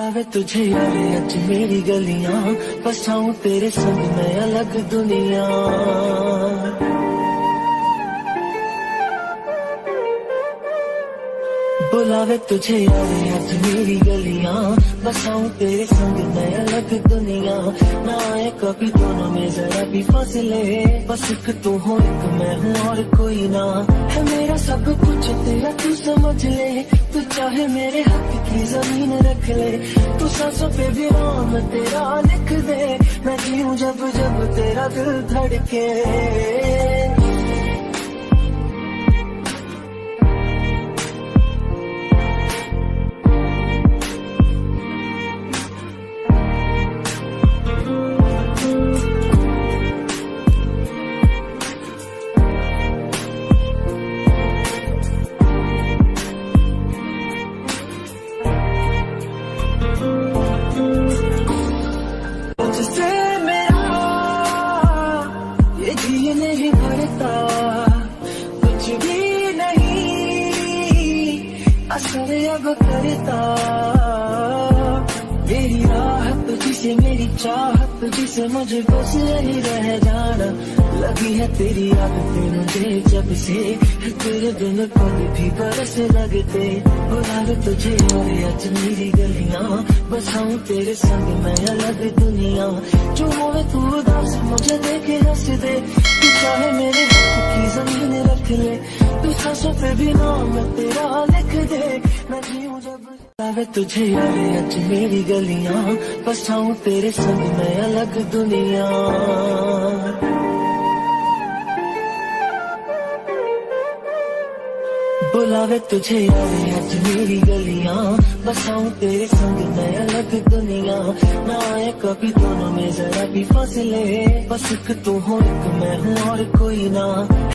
आवे तुझे यारे अच मेरी गलियाँ। बसाऊं तेरे संग मैं अलग दुनिया। बुलावे तुझे यारे अच मेरी गलियाँ। बसाऊं तेरे संग मैं अलग दुनिया। ना आए कभी दोनों में जरा भी फसले। बस एक तू हो, एक मैं हूँ और कोई ना। है सब कुछ तेरा, तू समझ ले। तू चाहे मेरे हक की ज़मीन रख ले। तू सांसों पे भी नाम तेरा लिख दे। मैं जीऊं जब जब तेरा दिल धड़के। असर अब करता। मेरी राहत तुझसे मेरी चाहत तुझसे मुझे बस यही रह जाना। लगी है तेरी आदतें मुझे जब से, तेरे बिन पल भी बरस लगते। बुला तुझे और आज मेरी गलियाँ बसाऊं तेरे संग मैं अलग दुनिया। जो होवे तू उदास, मुझे देखे हंस दे। चाहे मेरे सांसों पे भी नाम तेरा, लिख दे। आवे तुझे यार आज मेरी गलियाँ। बसाऊं तेरे संग मैं अलग दुनिया। बुलावे तुझे यार आज मेरी गलियाँ। बसाऊं तेरे संग मैं अलग दुनिया। ना आए कभी दोनों में जरा भी फसले। बस एक तू हो, एक मैं हूँ और कोई ना।